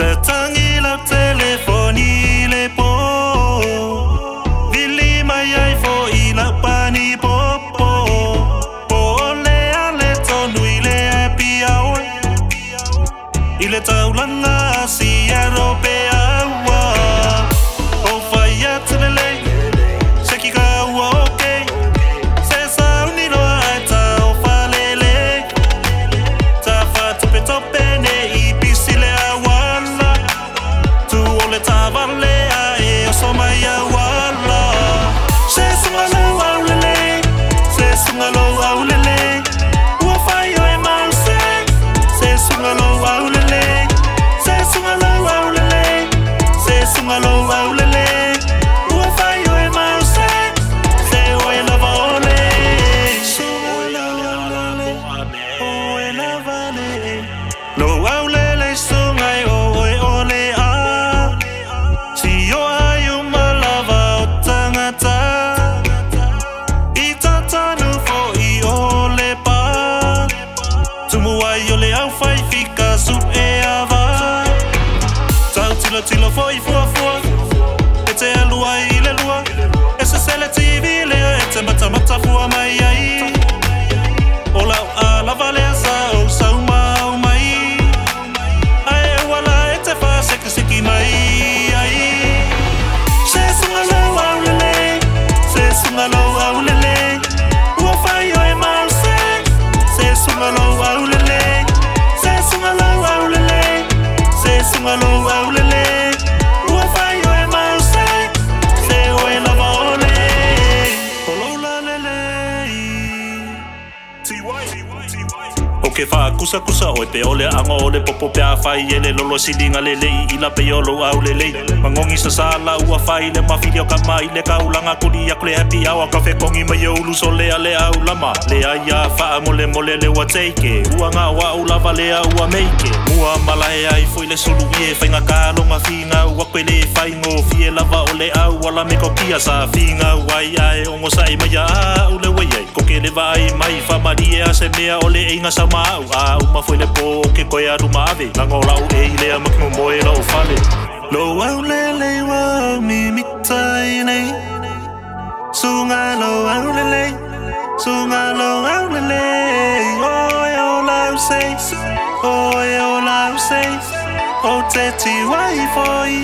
Tsatsang la telefoni po Vili mai fo i la pani Po le ale tonu i le api aoi I le taulanga si arope Se tilo tila fo i fua fua. E te alua i le lua. E se sele TV lea e te mata mata fua mai ai. O lau a lava lea sa o sau mau mai. Ai e wala e te wha seki seki mai ai. Se sunga lau au lele Se sunga lau au lele. Ua whai o e mause Se sunga lau au lele. O ke wha kusa kusa o te ole anga o le popo pia whai e le lolo silinga le lei i la pe olo au le lei Mangongi sa sala ua whai le mawhiri o ka mai le kaulanga kuri aku le happy hour ka kongi mai o luso lea le au lama Le aia wha mole mole le ua teike. Ua ngā wa u lava lea ua meike. Mua malae ai foi le sulu i e whainga ka longa whinga ua koe le whaingo fie lava o le au wala me ko kia sa whinga wai ai ongo sai mai a u vai mai whamari e a se mea o le einga sa mau. A uma foi le po ke koe aru maave Nango lau e i lea maki mo moe lau whale Lo au le le wa mi mitai nei. Sunga lo au le le Sunga lo au le le. Oi o lau se Oi o lau se O te ti wai foi